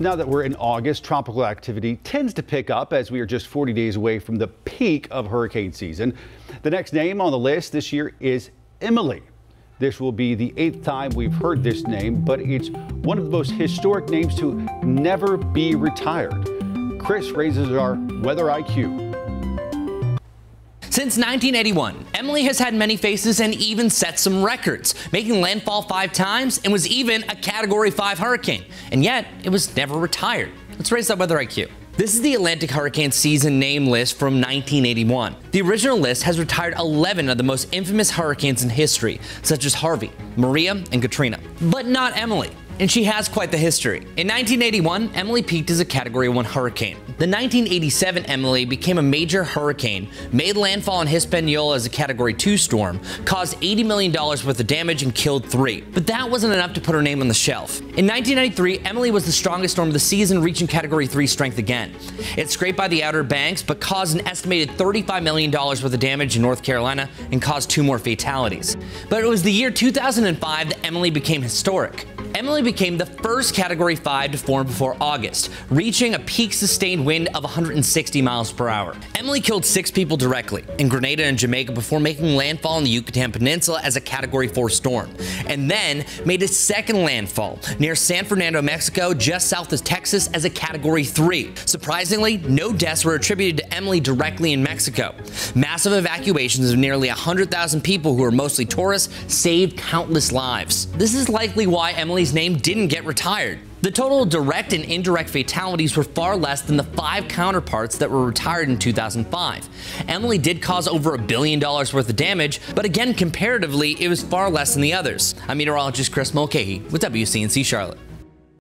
Now that we're in August, tropical activity tends to pick up as we are just 40 days away from the peak of hurricane season. The next name on the list this year is Emily. This will be the eighth time we've heard this name, but it's one of the most historic names to never be retired. Chris raises our weather IQ. Since 1981, Emily has had many faces and even set some records, making landfall five times and was even a Category 5 hurricane. And yet, it was never retired. Let's raise that weather IQ. This is the Atlantic Hurricane Season name list from 1981. The original list has retired 11 of the most infamous hurricanes in history, such as Harvey, Maria, and Katrina. But not Emily and she has quite the history. In 1981, Emily peaked as a Category 1 hurricane. The 1987 Emily became a major hurricane, made landfall in Hispaniola as a Category 2 storm, caused $80 million worth of damage, and killed three. But that wasn't enough to put her name on the shelf. In 1993, Emily was the strongest storm of the season, reaching Category 3 strength again. It scraped by the Outer Banks, but caused an estimated $35 million worth of damage in North Carolina and caused two more fatalities. But it was the year 2005 that Emily became historic. Emily became the first Category 5 to form before August, reaching a peak sustained wind of 160 miles per hour. Emily killed six people directly in Grenada and Jamaica before making landfall in the Yucatan Peninsula as a Category 4 storm, and then made a second landfall near San Fernando, Mexico, just south of Texas as a Category 3. Surprisingly, no deaths were attributed to Emily directly in Mexico. Massive evacuations of nearly 100,000 people who were mostly tourists saved countless lives. This is likely why Emily name didn't get retired. The total direct and indirect fatalities were far less than the five counterparts that were retired in 2005. Emily did cause over a billion dollars worth of damage, but again, comparatively, it was far less than the others. I'm meteorologist Chris Mulcahy with WCNC Charlotte.